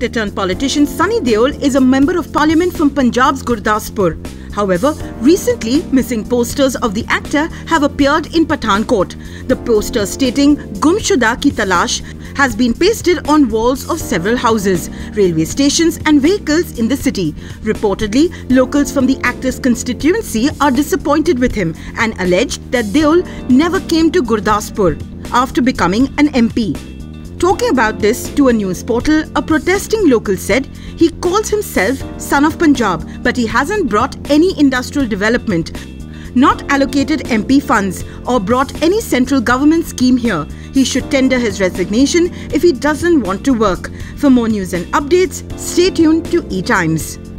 Actor turned politician Sunny Deol is a member of parliament from Punjab's Gurdaspur. However, recently missing posters of the actor have appeared in Pathankot. The poster stating Gumshuda ki talash has been pasted on walls of several houses, railway stations and vehicles in the city. Reportedly, locals from the actor's constituency are disappointed with him and alleged that Deol never came to Gurdaspur after becoming an MP. Talking about this to a news portal, a protesting local said he calls himself son of Punjab, but he hasn't brought any industrial development, not allocated MP funds, or brought any central government scheme here. He should tender his resignation if he doesn't want to work. For more news and updates, stay tuned to E-Times.